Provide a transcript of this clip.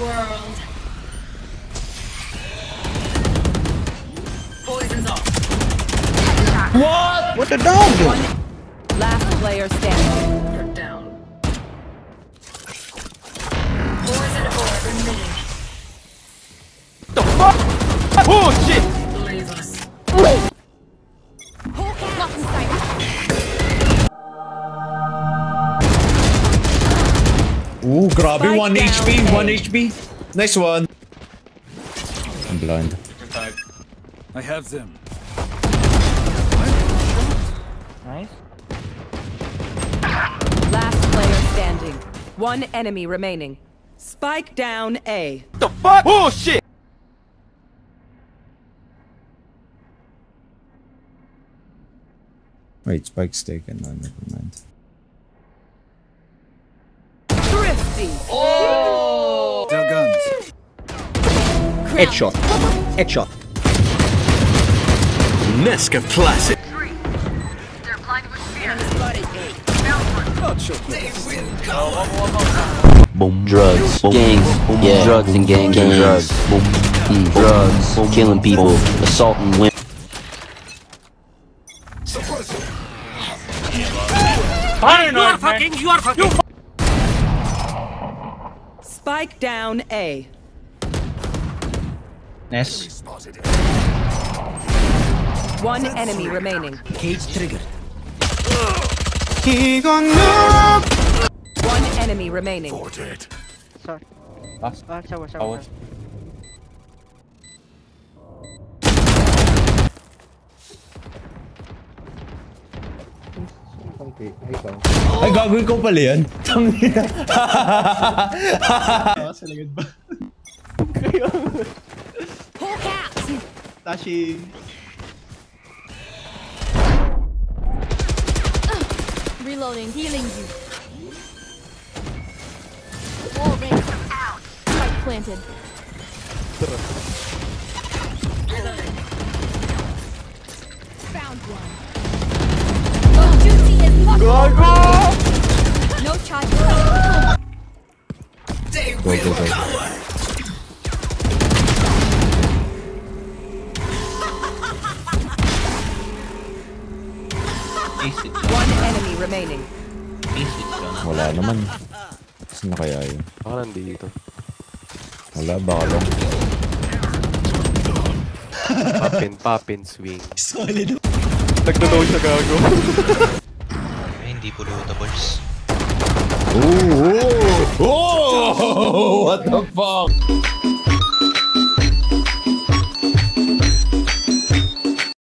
world. Poison's off. What the dog do? Last player standing. Ooh, grabe. Spike 1 down HP, 1 HP. Nice one. I'm blind. I have them. Nice. Last player standing. One enemy remaining. Spike down A. The fuck? Oh shit! Wait, Spike's taken. No, never mind. Thrifty. Their guns. Headshot. Headshot. Nesca Classic. Boom. Drugs. gangs. yeah. Drugs and gangs. gangs. Drugs. Boom. Mm, drugs. Killing people. Assaulting women. Spike down A. Nice. One enemy remaining. Cage triggered. One enemy remaining. Sorry. Last. Ah, shower, shower, Shower. shower. Ay, gagawin ko pala yan. Tangina. Sa likod ba? Out. Tashi. Reloading. Healing you. Wall range out. Spike planted. Possible. No charge. Go, go, go. Basic. One enemy remaining. Wala naman. Saan na kaya yun? Baka nandito. Wala, baka lang. Papin, papin, swing. Solid. Nagtotoo siya gago. hindi po with the birds. Ooh, oh, oh, what the fuck?